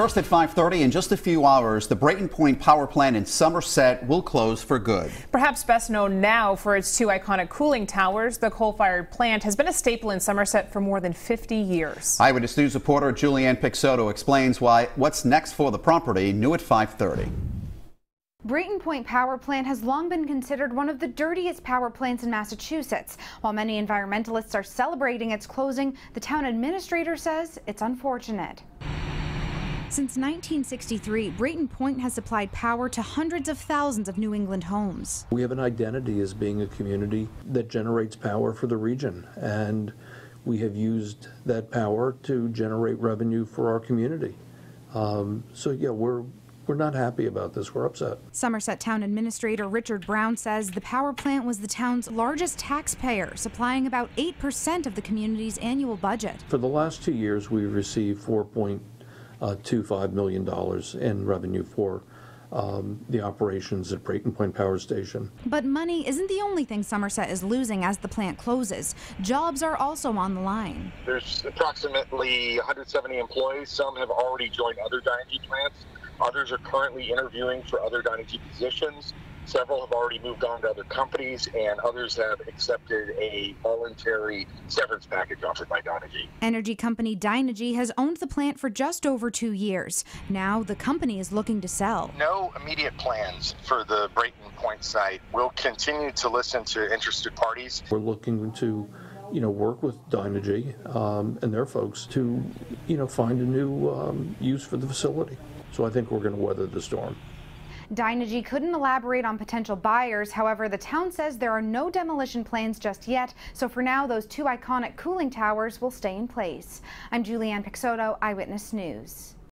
First at 5:30 in just a few hours, the Brayton Point Power Plant in Somerset will close for good. Perhaps best known now for its two iconic cooling towers, the coal-fired plant has been a staple in Somerset for more than 50 years. Eyewitness News reporter Julianne Peixoto explains why what's next for the property. New at 5:30. Brayton Point Power Plant has long been considered one of the dirtiest power plants in Massachusetts. While many environmentalists are celebrating its closing, the town administrator says it's unfortunate. Since 1963, Brayton Point has supplied power to hundreds of thousands of New England homes. We have an identity as being a community that generates power for the region, and we have used that power to generate revenue for our community. Um, so, yeah, we're we're not happy about this. We're upset. Somerset Town Administrator Richard Brown says the power plant was the town's largest taxpayer, supplying about 8% of the community's annual budget. For the last two years, we've received 4.2 uh, $25 million in revenue for um, the operations at Brayton Point Power Station. But money isn't the only thing Somerset is losing as the plant closes. Jobs are also on the line. There's approximately 170 employees. Some have already joined other Dynegy plants. Others are currently interviewing for other Dynegy positions. Several have already moved on to other companies, and others have accepted a voluntary severance package offered by Dynegy. Energy company Dynegy has owned the plant for just over two years. Now the company is looking to sell. No immediate plans for the Brayton Point site. We'll continue to listen to interested parties. We're looking to you know, work with Dynegy um, and their folks to, you know, find a new um, use for the facility. So I think we're going to weather the storm. Dynegy couldn't elaborate on potential buyers. However, the town says there are no demolition plans just yet. So for now, those two iconic cooling towers will stay in place. I'm Julianne Peixoto, Eyewitness News.